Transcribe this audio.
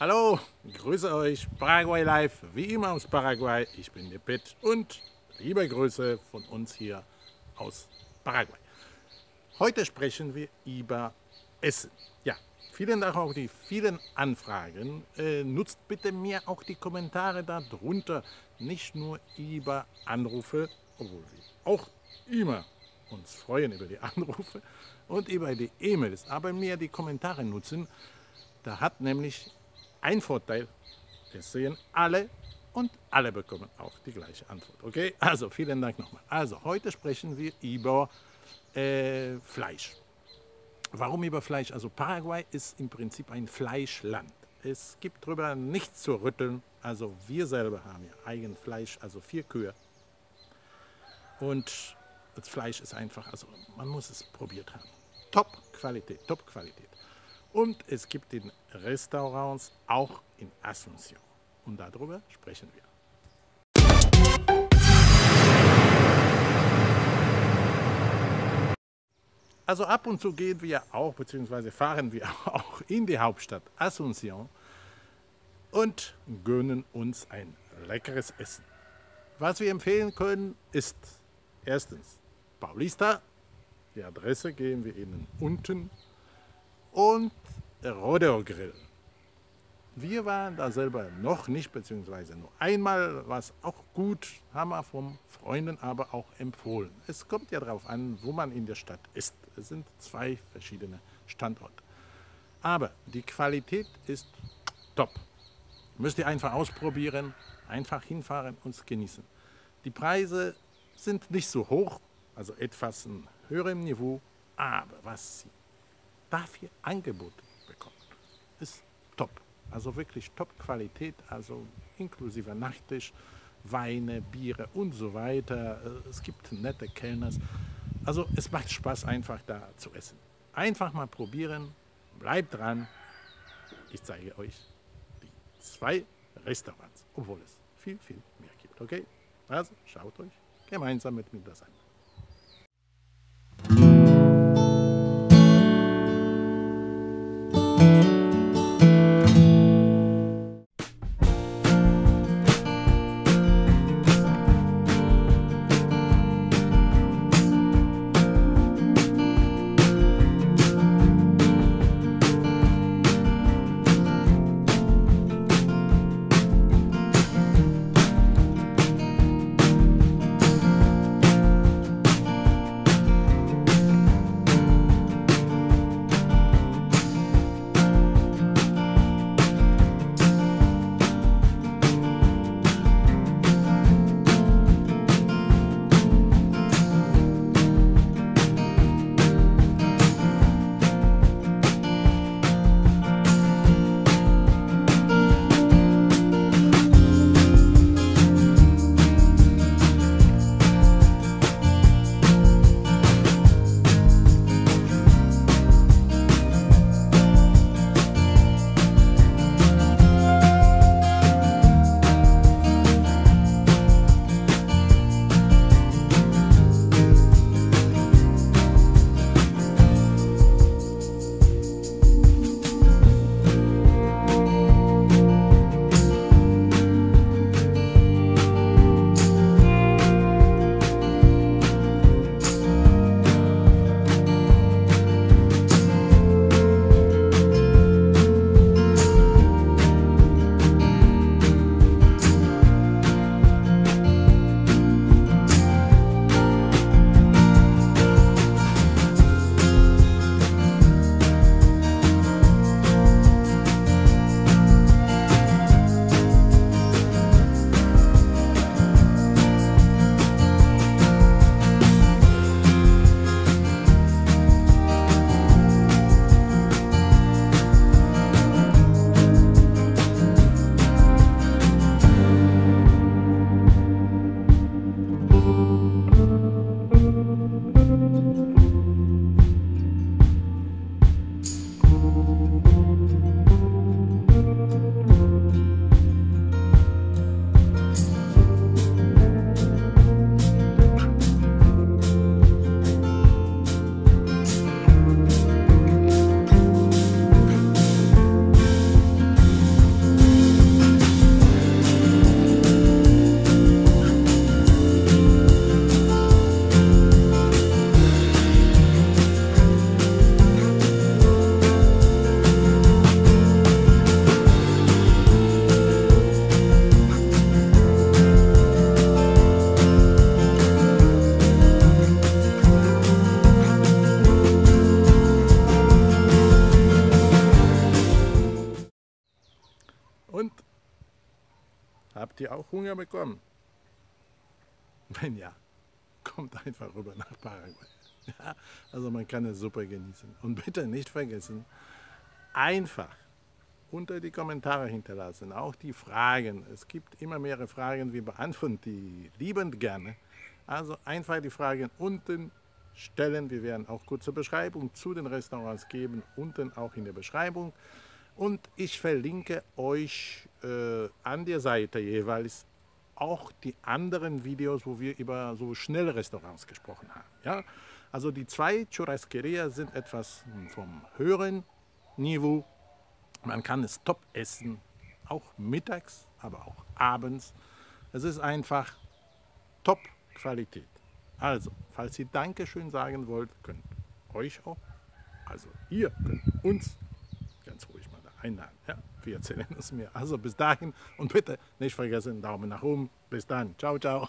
Hallo, grüße euch, Paraguay Live, wie immer aus Paraguay. Ich bin der Pitt und liebe Grüße von uns hier aus Paraguay. Heute sprechen wir über Essen. Ja, vielen Dank auch die vielen Anfragen. Äh, nutzt bitte mir auch die Kommentare darunter, nicht nur über Anrufe, obwohl wir auch immer uns freuen über die Anrufe und über die E-Mails, aber mehr die Kommentare nutzen. Da hat nämlich ein Vorteil, es sehen alle und alle bekommen auch die gleiche Antwort. Okay, also vielen Dank nochmal. Also heute sprechen wir über äh, Fleisch. Warum über Fleisch? Also Paraguay ist im Prinzip ein Fleischland. Es gibt darüber nichts zu rütteln. Also wir selber haben ja eigen Fleisch, also vier Kühe. Und das Fleisch ist einfach, also man muss es probiert haben. Top Qualität, Top Qualität. Und es gibt in Restaurants auch in Asunción. Und darüber sprechen wir. Also ab und zu gehen wir auch, beziehungsweise fahren wir auch in die Hauptstadt Asunción und gönnen uns ein leckeres Essen. Was wir empfehlen können, ist erstens Paulista. Die Adresse geben wir Ihnen unten. Und Rodeo Grill. Wir waren da selber noch nicht, beziehungsweise nur einmal, was auch gut, haben wir von Freunden aber auch empfohlen. Es kommt ja darauf an, wo man in der Stadt ist. Es sind zwei verschiedene Standorte. Aber die Qualität ist top. Müsst ihr einfach ausprobieren, einfach hinfahren und genießen. Die Preise sind nicht so hoch, also etwas höherem Niveau, aber was sie dafür Angebote bekommen, ist top. Also wirklich Top-Qualität, also inklusive Nachtisch, Weine, Biere und so weiter. Es gibt nette Kellners. Also es macht Spaß, einfach da zu essen. Einfach mal probieren, bleibt dran. Ich zeige euch die zwei Restaurants, obwohl es viel, viel mehr gibt. Okay? Also schaut euch gemeinsam mit mir das an. Ihr auch Hunger bekommen? Wenn ja, kommt einfach rüber nach Paraguay. Ja, also man kann es super genießen. Und bitte nicht vergessen, einfach unter die Kommentare hinterlassen, auch die Fragen. Es gibt immer mehrere Fragen, wir beantworten die liebend gerne. Also einfach die Fragen unten stellen. Wir werden auch kurze Beschreibung zu den Restaurants geben, unten auch in der Beschreibung. Und ich verlinke euch äh, an der Seite jeweils auch die anderen Videos, wo wir über so schnelle Restaurants gesprochen haben. Ja? Also die zwei Churrasqueria sind etwas vom höheren Niveau. Man kann es top essen, auch mittags, aber auch abends. Es ist einfach top Qualität. Also, falls ihr Dankeschön sagen wollt, könnt euch auch, also ihr könnt uns ganz ruhig einladen. Ja, wir erzählen es mir. Also bis dahin und bitte nicht vergessen, Daumen nach oben. Bis dann. Ciao, ciao.